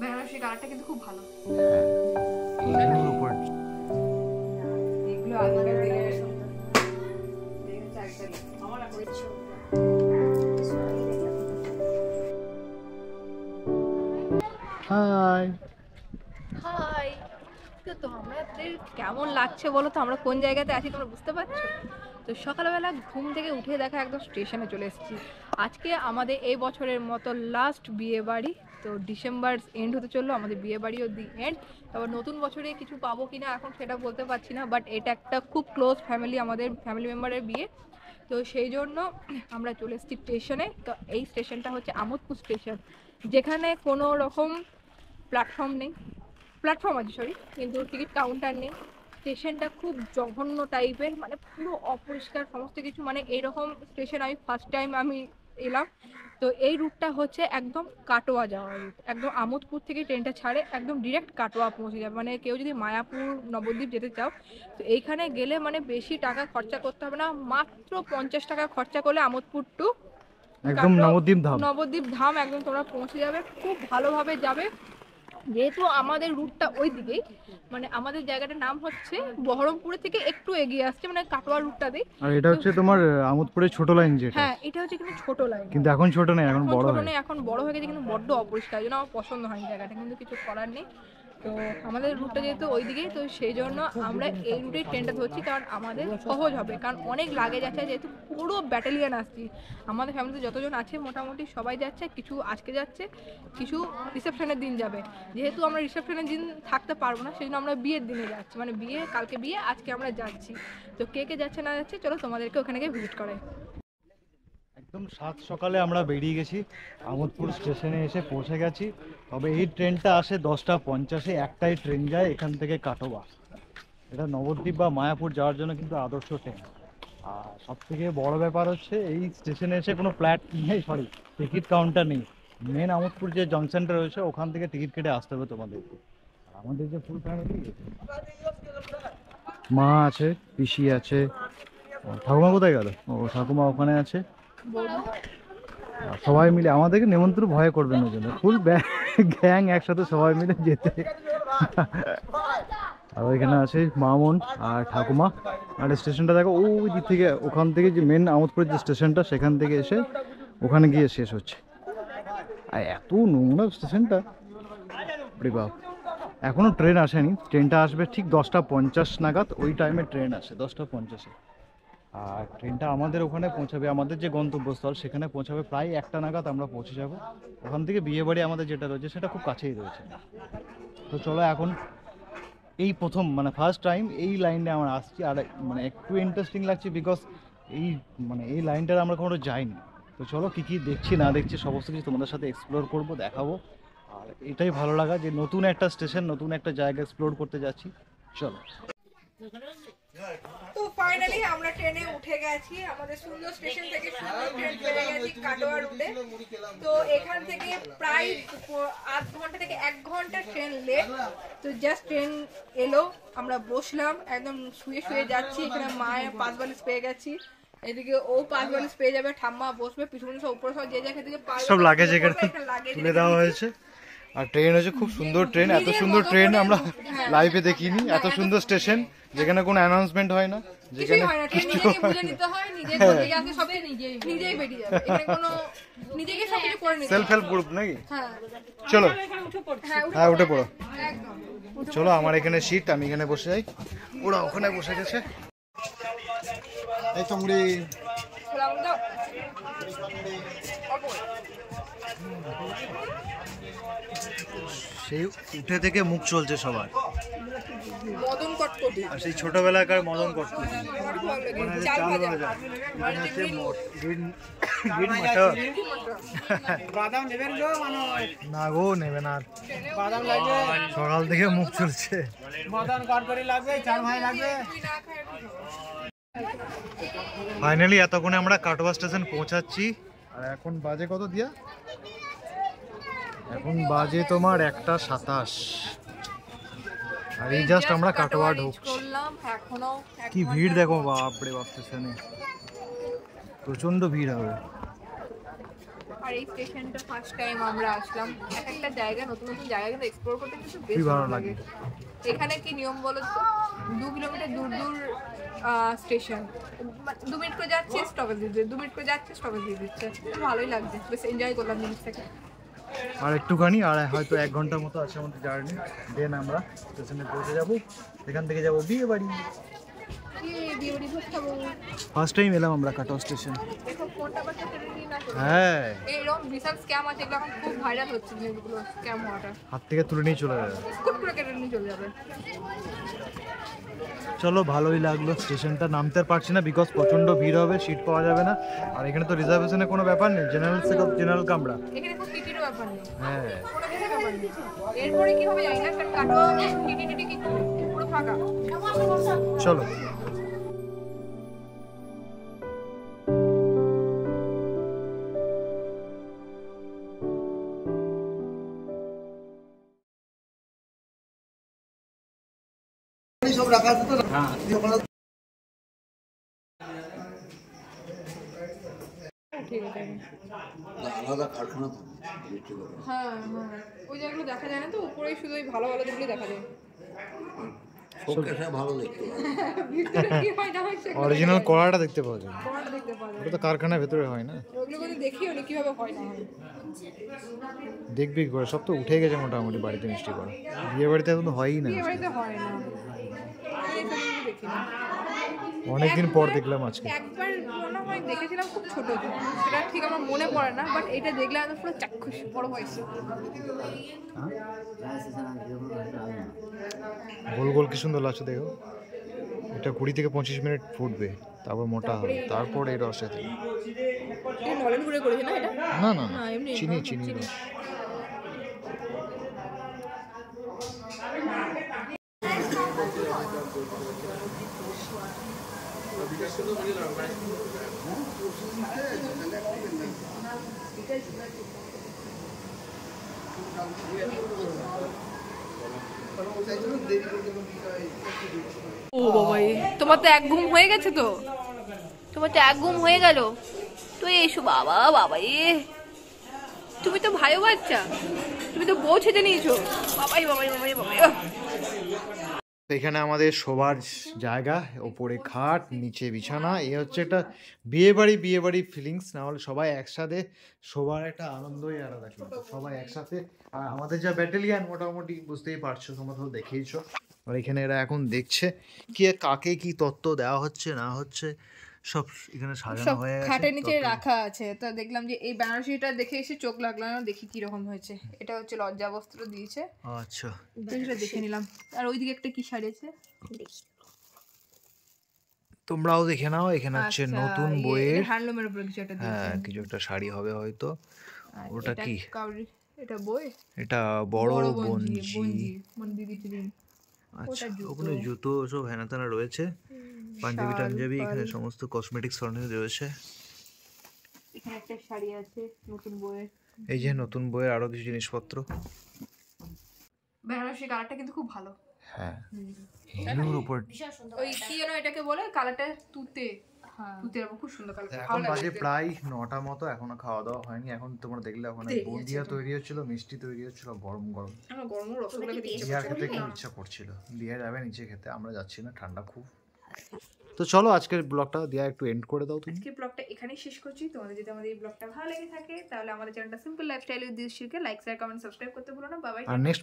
বেনারসি কালারটা কিন্তু খুব ভালো। এগুলো আগেকার দিনের দেখুন আমার হাই। হাই। তো তোমাদের কেমন লাগছে বলো তো? আমরা কোন জায়গাতে আছি তোমরা বুঝতে পারছ? তো সকালবেলা ঘুম থেকে উঠে দেখা একদম স্টেশনে চলে এসেছি। আজকে আমাদের এই বছরের মতো লাস্ট বিয়ে বাড়ি তো ডিসেম্বর এন্ড হতে চলল, আমাদের বিয়ে বাড়িও দি এন্ড তারপর নতুন বছরে কিছু পাবো কি না এখন সেটা বলতে পারছি না বাট এটা একটা খুব ক্লোজ ফ্যামিলি আমাদের ফ্যামিলি মেম্বারের বিয়ে। তো সেই জন্য আমরা চলে এসেছি স্টেশনে তো এই স্টেশনটা হচ্ছে আমোদপুর স্টেশন যেখানে কোনো রকম প্ল্যাটফর্ম নেই। প্ল্যাটফর্ম আছে সরি কিন্তু টিকিট কাউন্টার নেই। স্টেশনটা খুব জঘন্য টাইপের মানে পুরো অপরিষ্কার, সমস্ত কিছু মানে এইরকম স্টেশন আমি ফার্স্ট টাইম আমি এলাম। তো এই রুটটা হচ্ছে একদম কাটোয়া যাওয়ার রুট। একদম আমোদপুর থেকে ট্রেনটা ছাড়ে একদম ডিরেক্ট কাটোয়া পৌঁছে যাবে। মানে কেউ যদি মায়াপুর নবদ্বীপ যেতে চাও তো এইখানে গেলে মানে বেশি টাকা খরচা করতে হবে না। মাত্র পঞ্চাশ টাকা খরচা করলে আমোদপুর টু একদম নবদ্বীপ ধাম। নবদ্বীপ ধাম একদম তোমরা পৌঁছে যাবে। খুব ভালোভাবে যাবে। যেহেতু আমাদের রুটটা ওই দিকেই মানে আমাদের জায়গাটার নাম হচ্ছে বহরমপুরের থেকে একটু এগিয়ে আসছে মানে কাটোয়া রুটটা দিয়ে। আর এটা হচ্ছে তোমার আমোদপুরের ছোট লাইন যেটা। হ্যাঁ এটা হচ্ছে কিন্তু ছোট লাইন কিন্তু এখন ছোট নেই এখন বড় হয়ে এখন বড় হয়ে গেছে কিন্তু বড্ড অপরিষ্কার জন্য আমার পছন্দ হয়নি জায়গাটা কিন্তু কিছু করার নেই। তো আমাদের রুটটা যেহেতু ওই দিকেই তো সেই জন্য আমরা এই রুটেই ট্রেনটা ধরছি কারণ আমাদের সহজ হবে। কারণ অনেক লাগেজ আছে যেহেতু পুরো ব্যাটালিয়ান আসছি। আমাদের ফ্যামিলিতে যতজন আছে মোটামুটি সবাই যাচ্ছে কিছু আজকে যাচ্ছে কিছু রিসেপশনের দিন যাবে। যেহেতু আমরা রিসেপশনের দিন থাকতে পারব না সেই জন্য আমরা বিয়ের দিনে যাচ্ছি। মানে বিয়ে কালকে বিয়ে আজকে আমরা যাচ্ছি। তো কে কে যাচ্ছে না যাচ্ছে চলো তোমাদেরকে ওখানে গিয়ে ভিজিট করাই। একদম সাত সকালে আমরা বেরিয়ে গেছি। আমোদপুর স্টেশনে এসে পৌঁছে গেছি। তবে এই ট্রেনটা আসে দশটা পঞ্চাশে, একটাই ট্রেন যায় এখান থেকে কাটোয়া। এটা নবদ্বীপ বা মায়াপুর যাওয়ার জন্য কিন্তু আদর্শ ট্রেন। আর সব থেকে বড় ব্যাপার হচ্ছে, এই স্টেশনে এসে কোনো ফ্ল্যাট নেই সরি টিকিট কাউন্টার নেই। মেন আমোদপুর যে জংশনটা রয়েছে, ওখান থেকে টিকিট কেটে আসতে হবে তোমাদেরকে। আমাদের যে ফুল ফ্যামিলি মা আছে, পিসি আছে। ঠাকুমা কোথায় গেল? ও, ঠাকুমা ওখানে আছে। সবাই মিলে আমাদেরকে নেমন্ত্রণ ভয় করবেন ওই জন্য ফুল গ্যাং একসাথে সবাই মিলে যেতে। আর ওইখানে আছে মামন আর ঠাকুমা। আর স্টেশনটা দেখো, ওই দিক থেকে, ওখান থেকে যে মেন আমোদপুর যে স্টেশনটা, সেখান থেকে এসে ওখানে গিয়ে শেষ হচ্ছে। আর এত নোংরা স্টেশনটা। বাপ। এখনও ট্রেন আসেনি। ট্রেনটা আসবে ঠিক দশটা পঞ্চাশ নাগাদ, ওই টাইমে ট্রেন আসে, দশটা পঞ্চাশে। আর ট্রেনটা আমাদের ওখানে পৌঁছাবে, আমাদের যে গন্তব্যস্থল, সেখানে পৌঁছাবে প্রায় একটা নাগাদ আমরা পৌঁছে যাব। ওখান থেকে বিয়ে বাড়ি আমাদের যেটা রয়েছে, সেটা খুব কাছেই রয়েছে। তো চলো এখন এই প্রথম মানে ফার্স্ট টাইম এই লাইনে আমরা আসছি। আর মানে একটু ইন্টারেস্টিং লাগছে বিকজ এই মানে এই লাইনটার আমরা কোনো যাইনি। তো চলো কী কী দেখছি, না দেখছি, সমস্ত কিছু তোমাদের সাথে এক্সপ্লোর করব, দেখাবো। আর এটাই ভালো লাগা যে নতুন একটা স্টেশন নতুন একটা জায়গা এক্সপ্লোর করতে যাচ্ছি। চলো। তো ফাইনালি আমরা ট্রেনে উঠে গেছি আমাদের সুন্দর স্টেশন থেকে সুন্দর ট্রেন পেয়ে গেছি কাটোয়া রুটে তো এখান থেকে প্রায় আধ ঘণ্টা থেকে এক ঘণ্টা ট্রেন লেট তো জাস্ট ট্রেন এলো আমরা বসলাম একদম শুয়ে শুয়ে যাচ্ছি এখানে মায়ের পাঁচ বালিশ পেয়ে গেছি। এদিকে ও পাঁচ বালিশ পেয়ে যাবে ঠাম্মা বসবে পিছনে সব উপরে সব যে জায়গা থেকে পারবে সব লাগেজ এখানে তুলে দেওয়া হয়েছে। আর ট্রেন হচ্ছে খুব সুন্দর ট্রেন এত সুন্দর ট্রেন আমরা। লাইভে দেখিনি এত সুন্দর স্টেশন যেখানে কোনো অ্যানাউন্সমেন্ট হয় না যেখানে হয় হয় কিছু সেলফ হেল্প গ্রুপ নাকি? হ্যাঁ। চলো। হ্যাঁ উঠে হ্যাঁ পড়ো। চলো আমার এখানে সিট আমি এখানে বসে যাই। ওরা ওখানে বসে গেছে। এই তো মুড়ি। দাও। সেই উঠে থেকে মুখ চলছে সবার। মদন কটকটি। আর সেই ছোটবেলাকার মদন বাদাম নেবেন গো মানে না গো নেবে না আর। সকাল থেকে মুখ চলছে। ফাইনালি এতক্ষণে আমরা কাটোয়া স্টেশন পৌঁছাচ্ছি। আর এখন বাজে কত দিয়া? এখন বাজে তোমার একটা সাতাশ। আর এই জাস্ট আমরা কাটোয়া ঢুকছি। কি ভিড় দেখো বাপরে বাপ স্টেশনে। প্রচণ্ড ভিড় হবে। আর এই স্টেশনটা ফার্স্ট টাইম আমরা আসলাম। এক একটা জায়গা নতুন নতুন জায়গা কিন্তু এক্সপ্লোর করতে কিন্তু বেশ ভালো লাগে। এখানে কি নিয়ম বলো তো? দু কিলোমিটার দূর দূর স্টেশন। দু মিনিট করে যাচ্ছে স্টপেজ দিয়ে দু মিনিট করে যাচ্ছে স্টপেজ দিয়ে দিচ্ছে। তো ভালোই লাগছে। বেশ এনজয় করলাম জিনিসটাকে। আর একটুখানি, আর হয়তো এক ঘণ্টার মতো আছে আমাদের জার্নি। দেন আমরা স্টেশনে পৌঁছে যাব। এখান থেকে যাব বিয়ে বাড়ি ফার্স্ট টাইম এলাম আমরা কাটোয়া স্টেশন। হ্যাঁ। এইরকম বিশাল স্ক্যাম আছে এগুলো এখন খুব ভাইরাল হচ্ছে জিনিসগুলো স্ক্যাম হওয়াটা। হাত থেকে তুলে নিয়ে চলে যাবে। স্কুট করে কেটে নিয়ে চলে যাবে। চলো ভালোই লাগল। স্টেশনটা নামতে পারছি না বিকজ প্রচণ্ড ভিড় হবে সিট পাওয়া যাবে না। আর এখানে তো রিজার্ভেশনের কোনো ব্যাপার নেই জেনারেল জেনারেল কামরা। এখানে কোনো টিটিরও ব্যাপার নেই। হ্যাঁ। কোনো কিছুর ব্যাপার নেই। এরপরে কি হবে জানি না কাটোয়া টিটি টিটি কি পুরো ফাঁকা। চলো। ঠিক আছে। আলাদা কারখানা থাকে electric এর। হ্যাঁ হ্যাঁ। ওই জায়গাগুলো দেখা যায় না তো? উপরেই শুধু ওই ভালো ভালো যেগুলো দেখা যায়। শোকেসে ভালো দেখতে হয় হয় না হয় সেগুলো অরিজিনাল কড়াটা দেখতে পাওয়া যায়। পরে দেখতে পাওয়া যায়। ওটা তো কারখানার ভেতরে হয় না। হয় হয়। দেখবি করে সব তো উঠে গেছে মোটামুটি বাড়িতে মিষ্টি করা বিয়ে বাড়িতে এখন তো হয়ই না। হয় অনেকদিন পর দেখলাম আজকে। একবার মনে হয় দেখেছিলাম খুব ছোট সেটা ঠিক আমার মনে পড়ে না বাট এটা দেখলে আমি পুরো চাক্ষুষ বড় হয়েছে। গোল গোল কি সুন্দর লাগছে দেখো। এটা কুড়ি থেকে পঁচিশ মিনিট ফুটবে তারপর মোটা হবে তারপর এই রসে না না না চিনি চিনি। রস। ও বাবাই তোমার তো এক ঘুম হয়ে গেছে তো? তোমার তো এক ঘুম হয়ে গেল। তো এসো বাবা বাবা, এ। তুমি তো ভাইও বাচ্চা। তুমি তো বউ ছেড়ে নিয়েছো। বাবাই বাবাই বাবাই বাবাই! এখানে আমাদের শোবার জায়গা, ওপরে খাট, নিচে বিছানা, এ হচ্ছে একটা বিয়ে বাড়ি বিয়ে বাড়ি ফিলিংস না হলে সবাই একসাথে শোবার একটা আনন্দই আলাদা সবাই একসাথে। আর আমাদের যা ব্যাটালিয়ান মোটামুটি বুঝতেই পারছ, তোমরা তো দেখেইছো আর এখানে এরা এখন দেখছে, কি কাকে কি তত্ত্ব দেওয়া হচ্ছে, না হচ্ছে। সব এখানে সাজানো হয়ে গেছে খাটের নিচে রাখা আছে তো দেখলাম যে এই বেনারসিটা দেখে এসে চোখ লাগল না দেখি কি রকম হয়েছে এটা হচ্ছে লজ্জা বস্ত্র দিয়েছে আচ্ছা সেটা দেখে নিলাম আর ওইদিকে একটা কি শাড়ি আছে তোমরাও দেখে নাও এখানে হচ্ছে আচ্ছা, নতুন ইয়ে, বইয়ের এটা হ্যান্ডলুমের উপরে কিছু একটা হ্যাঁ কিছু একটা শাড়ি হবে হয়তো ওটা এটা কি? এটা বই এটা বড় বঞ্জি মানে দিদি আচ্ছা ওখানে জুতো সব হেনা তেনা রয়েছে পাঞ্জাবি টাঞ্জাবি এখানে সমস্ত কসমেটিক সরঞ্জাম রয়েছে। এখানে একটা শাড়ি আছে নতুন বইয়ের। এই যে নতুন বইয়ের আরও কিছু জিনিসপত্র। বেনারসি কালারটা কিন্তু খুব ভালো। হ্যাঁ। হিলুর উপর ওই কি যেন এটাকে বলে কালারটা তুতে। তুতে খুব সুন্দর কালার এখন বাজে প্রায় নটা মতো এখনও খাওয়া দাওয়া হয়নি। এখন তোমরা দেখলে ওখানে বুন্দিয়া তৈরি হচ্ছিল মিষ্টি তৈরি হচ্ছিল গরম গরম। আমার গরম রসগোল্লা খেতে খেতে খুব ইচ্ছা করছিল। দিয়া যাবে নিচে খেতে আমরা যাচ্ছি না ঠান্ডা খুব। তো চলো আজকের ব্লগটা দিয়া একটু এন্ড করে দাও তুমি। আজকে ব্লগটা এখানেই শেষ করছি। তোমাদের যদি আমাদের এই ব্লগটা ভালো লেগে থাকে তাহলে আমাদের চ্যানেলটা সিম্পল লাইফস্টাইল উইথ দিশকে লাইক শেয়ার কমেন্ট সাবস্ক্রাইব করতে ভুলো না। বাবাই আর নেক্সট